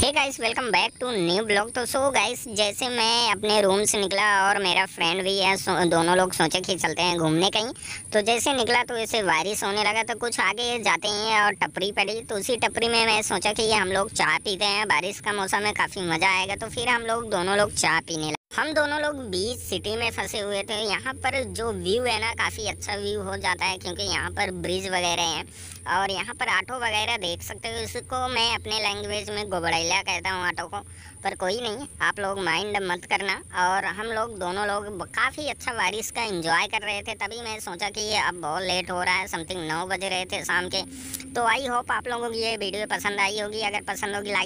Hey guys welcome back to new blog तो so guys जैसे मैं अपने रूम से निकला और मेरा फ्रेंड भी है दोनों लोग सोचे कि चलते हैं घूमने कहीं। तो जैसे निकला तो ऐसे बारिश होने लगा तो कुछ आगे जाते हैं और टपरी पड़ी। तो उसी टपरी में मैं सोचा कि हम लोग चाय पीते हैं। बारिश का मौसम है, काफ़ी मज़ा आएगा। तो फिर हम लोग, दोनों लोग चाय पीने हम दोनों लोग बीच सिटी में फंसे हुए थे। यहाँ पर जो व्यू है ना, काफ़ी अच्छा व्यू हो जाता है क्योंकि यहाँ पर ब्रिज वगैरह हैं। और यहाँ पर ऑटो वगैरह देख सकते हो, इसको मैं अपने लैंग्वेज में गोबड़ैला कहता हूँ ऑटो को, पर कोई नहीं, आप लोग माइंड मत करना। और हम लोग दोनों लोग काफ़ी अच्छा बारिश का इंजॉय कर रहे थे, तभी मैं सोचा कि ये अब बहुत लेट हो रहा है समथिंग नौ बज रहे थे शाम के। तो आई होप आप लोगों की ये वीडियो पसंद आई होगी। अगर पसंद होगी लाइक